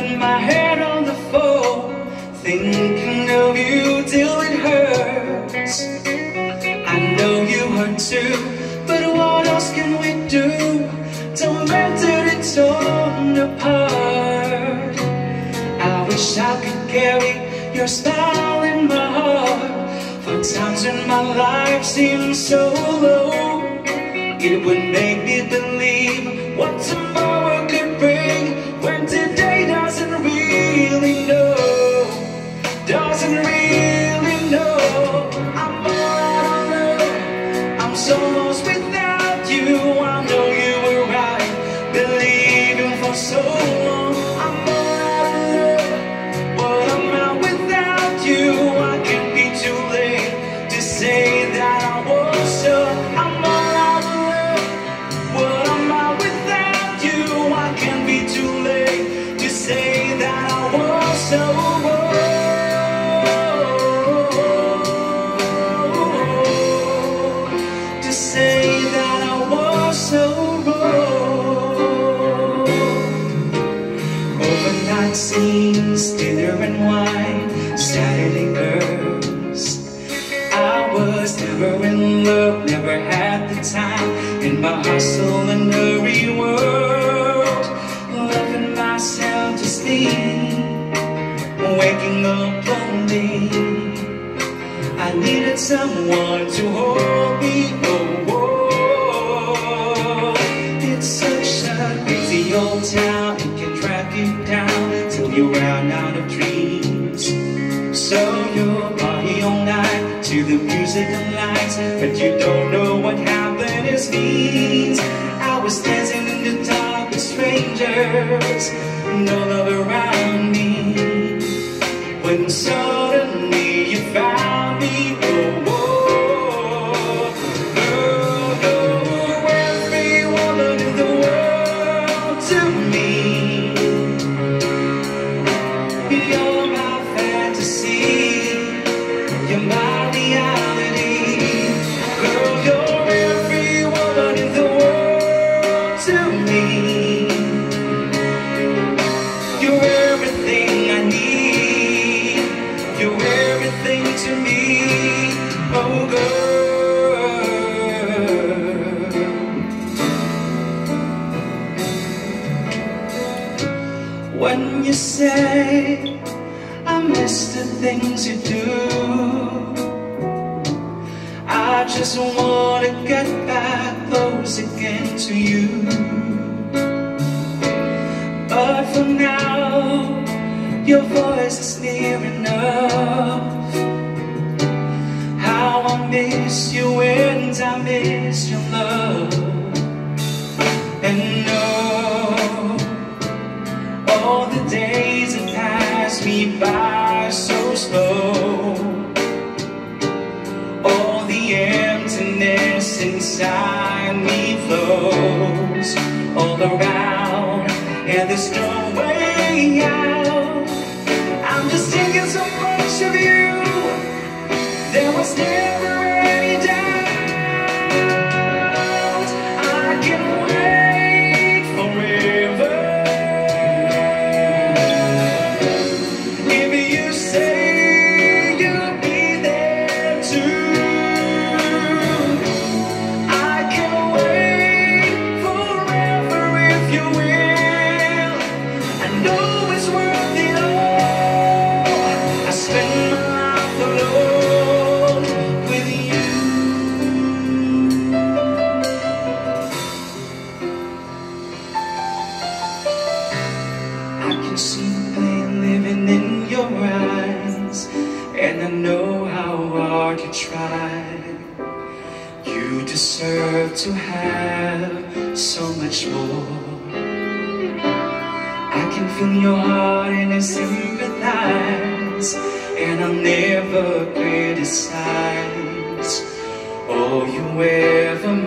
head on the phone, thinking of you till it hurts. I know you hurt too, but what else can we do? Matter, it's torn apart. I wish I could carry your smile in my heart. For times when my life seems so low, it would make me believe To say that I was so wrong. Overnight scenes, dinner and wine, Saturday girls. I was never in love, never had the time in my hustle and hurry world. Loving myself to sleep, waking up lonely. I needed someone to hold me. To the music and lights, but you don't know what happiness means. I was dancing in the dark with strangers, no love around me. Say I miss the things you do, I just wanna get back close again to you. But for now, your voice is near enough. How I miss you and I miss your love. And no, all the days by so slow. All the emptiness inside me flows all around, and there's no way out. I'm just thinking so much of you. There was never You deserve to have so much more. I can feel your heart and I sympathize, and I'll never criticize all you ever